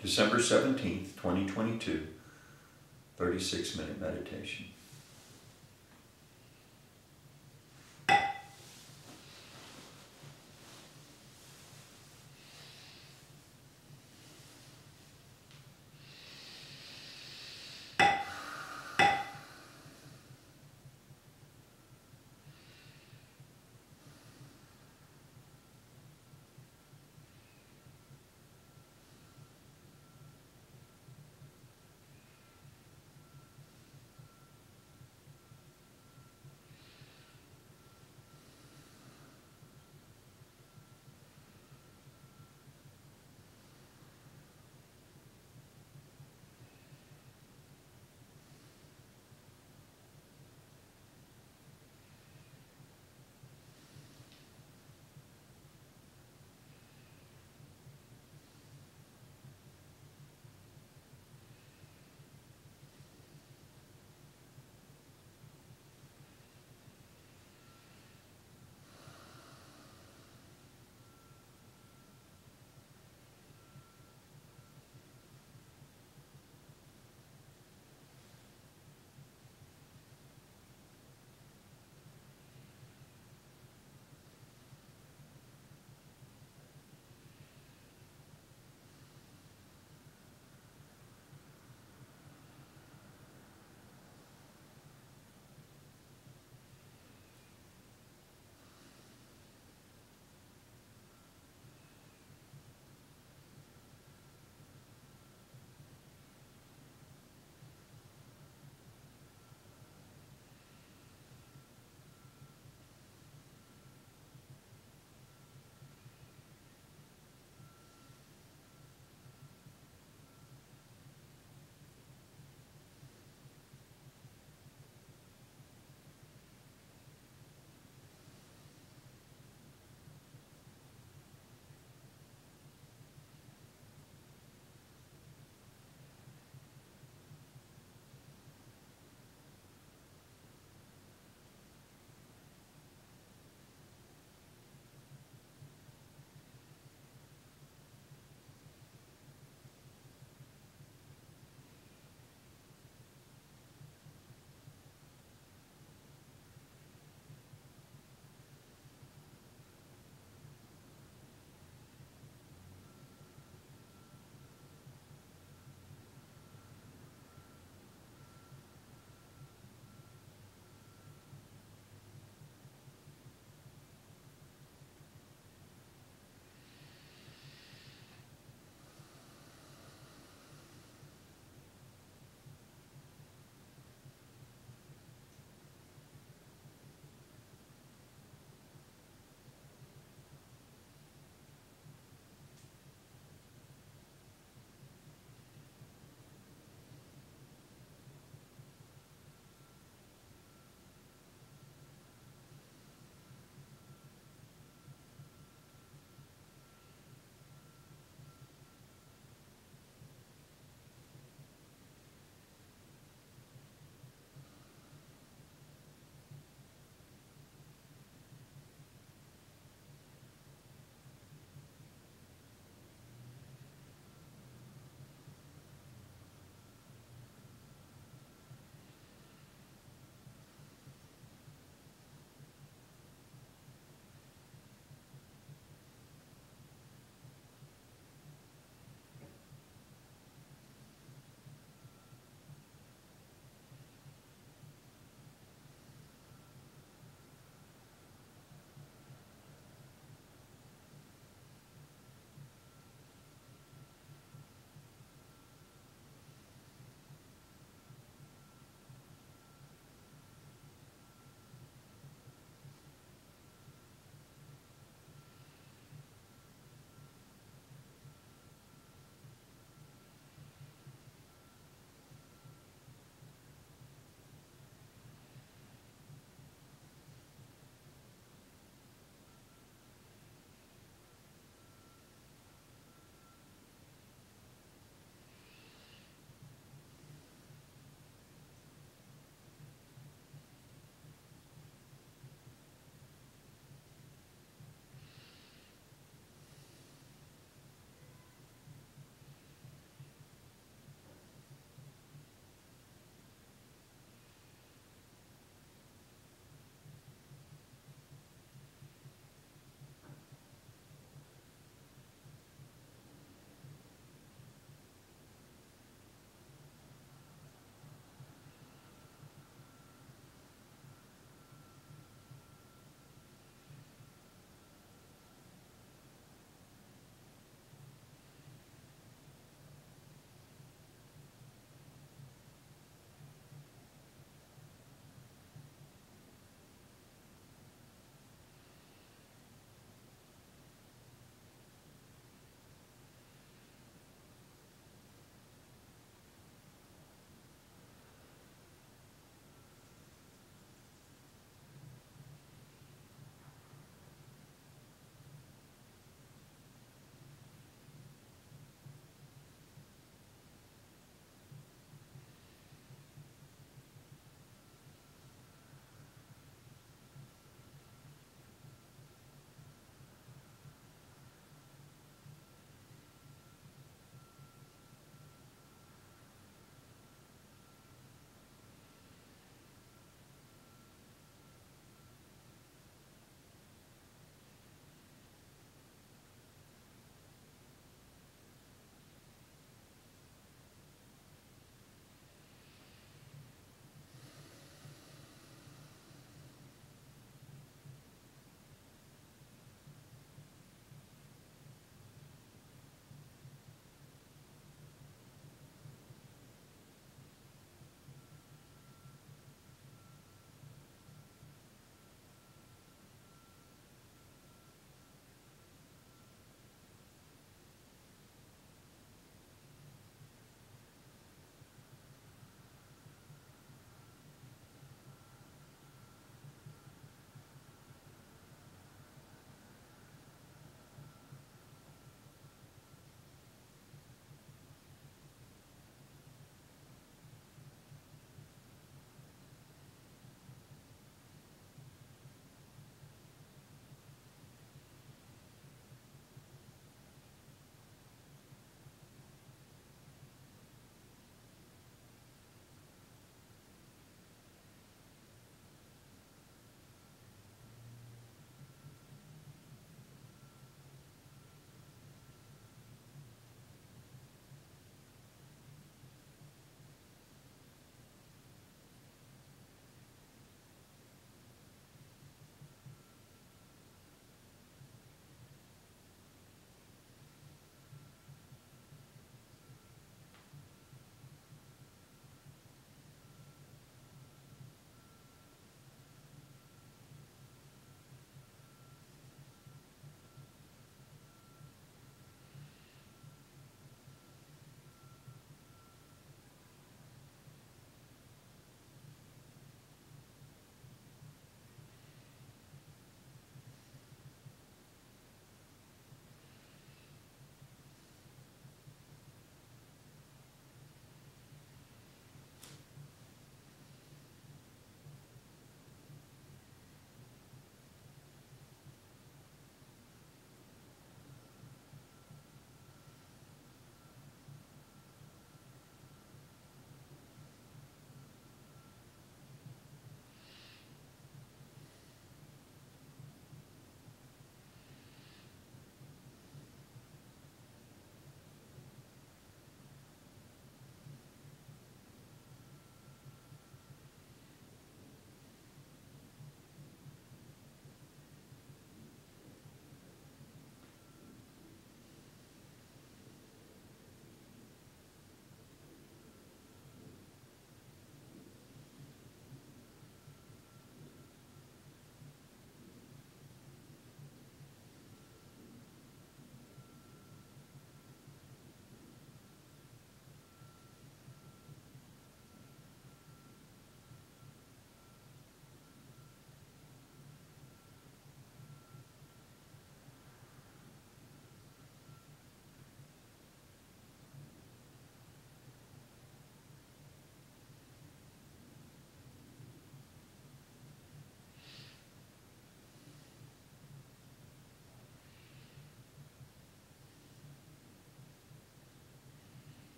December seventeenth, twenty twenty-two. Thirty-six minute meditation.